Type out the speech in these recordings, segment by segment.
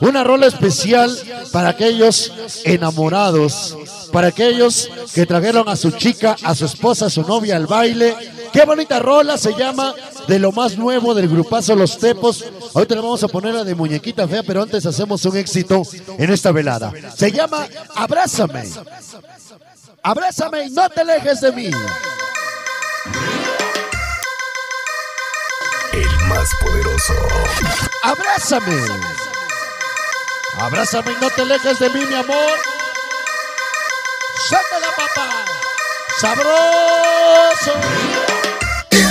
Una rola especial para aquellos enamorados, para aquellos que trajeron a su chica, a su esposa, a su novia al baile. Qué bonita rola se llama de lo más nuevo del grupazo Los Tepos. Ahorita le vamos a poner la de muñequita fea, pero antes hacemos un éxito en esta velada. Se llama Abrázame. Abrázame y no te alejes de mí. El más poderoso. Abrázame. Abrázame y no te alejes de mí, mi amor. Sácala, papá. Sabroso.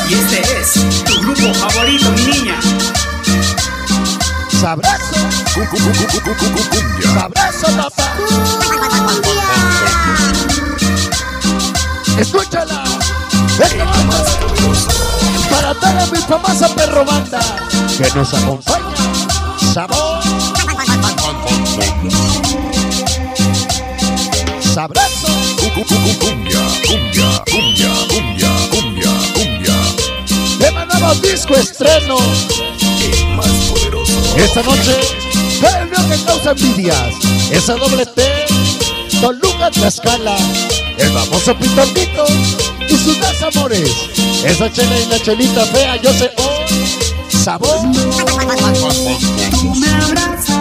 Y este es tu grupo favorito, mi niña. Sabroso. Sabroso, papá. Escúchala. Para toda mi famosa perro banda que nos acompaña. Sabroso. Cu- cu- cu- cu- Cumbia. Cumbia. Cumbia. Cumbia. Cumbia. Cumbia. Tema nuevo disco estreno. El más poderoso. Esta noche, el mío que causa envidias. Esa doble T, Toluca Tlaxcala. El famoso Pitornito y sus dos amores. Esa chela y la chelita fea, yo sé hoy. Sabor. Me siento.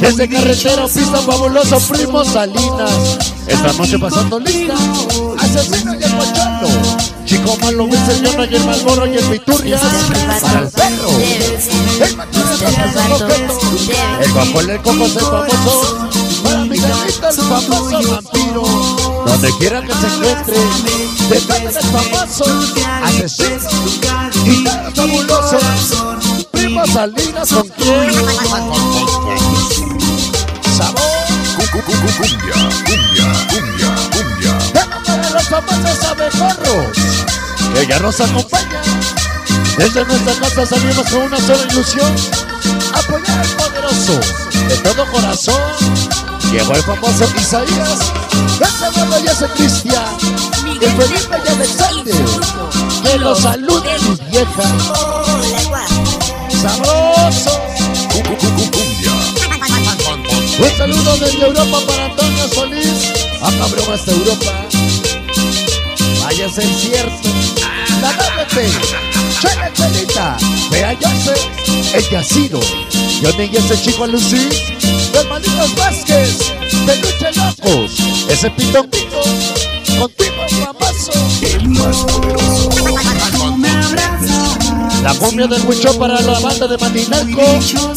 Desde carretero, pista fabuloso, primo Salinas. Esta noche pasando lista. Asesino y el mochando. Chico malo, Wilson, Yona y el Malboro y el Viturria. Para el perro. El es el. El guapo, el coco es el famoso. Para mi gatita, el famoso vampiro. Donde quiera que se encuentre. Depende del famoso. Asesino. Y fabuloso. Primo Salinas, ¿con quién? Cumbia. Cumbia. Cumbia. Cumbia. Para los famosos abejorros. Que ya nos acompaña. Desde nuestra casa salimos con una sola ilusión. Apoyar al poderoso. De todo corazón. Llegó el famoso Isaías. Ese bueno y ese Cristian. Y Felipe y Alexander. Que los saluden mis viejas. Sabroso. Saludo desde Europa para Antonio Solís. A cabrón hasta Europa. Vaya a ser cierto. La DBT. Chela Chelita. Vea yo sé. El ha sido. Yo ni ese chico a lucir. Los malditos Vázquez. Peluche locos. Ese pitón pito. Contigo famoso. El más La cumbia del Huicho para la banda de Matinalco.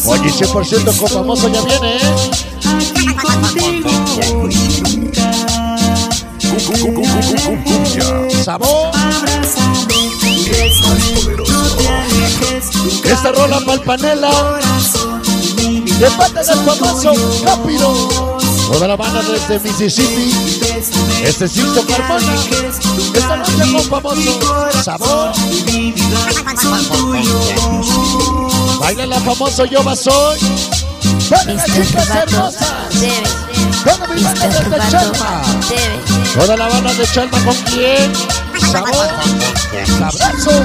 Oye, 100% con ya viene, ¿eh? Sabor. Esta rola. Mi vida De parte del. Toda la banda desde Mississippi. Este es Carmona. Esta noche con famoso Sabor. Baila la famoso Yo Soy. Rubato, hermosas. debe, Toda mi banda Rubato, Chalma. Toda la banda de Chalma con quién? Sabor. Sabroso.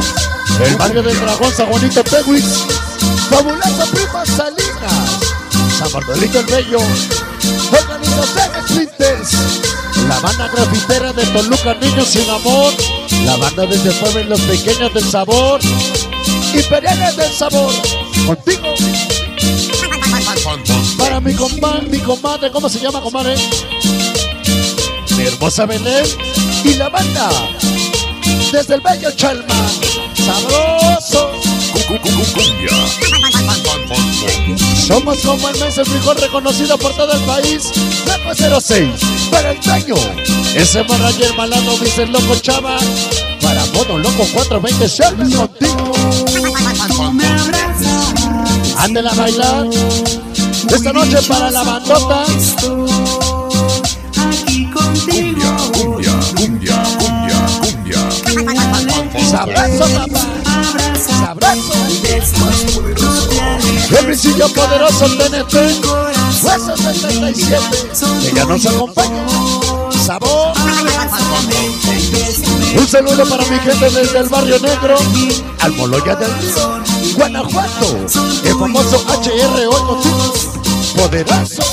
El barrio del Dragón, San Juanito Peguis. Fabulosa prima Salinas. San Bartolito el Bello. Organización Splinters. La banda grafitera de Toluca Niños Sin Amor. La banda desde Puebla Los Pequeños del Sabor. Imperiales del Sabor. Contigo. Para mi compadre, mi comadre, ¿cómo se llama, comadre? Mi hermosa Belén y la banda. Desde el bello Chalma. Sabroso. Cu- cu- cu- cu- Cumbia. Somos como el mes el frijol reconocido por todo el país. Blanco 06. Para el daño. Ese manager malado dice el loco chava. Para modo loco 420 Shelby contigo. Ándela a bailar. Esta noche para la bandota. Aquí contigo. Cumbia. Cumbia. Cumbia. Cumbia. Cumbia. Sabroso, papá. Sabroso. El principio poderoso TNT. Hueso 77. Que ya nos acompaña. Sabor. Un saludo para mi gente desde el barrio negro. Al Moloya del Río. Guanajuato, el famoso HR poderoso.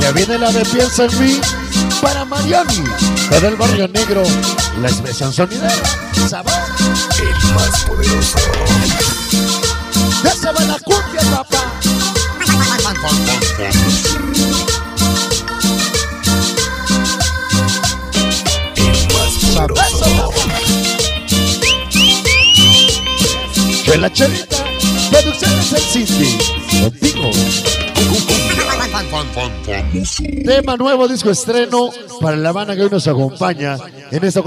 Ya viene la de piensa en mí para Mariani, todo el barrio negro, la expresión sonidera, sabor. El más poderoso. Ya se va la cumbia, papá. El más poderoso. Chela Chelita, Producciones El Cindy, contigo. Tema nuevo, disco estreno para la Habana que hoy nos acompaña en esta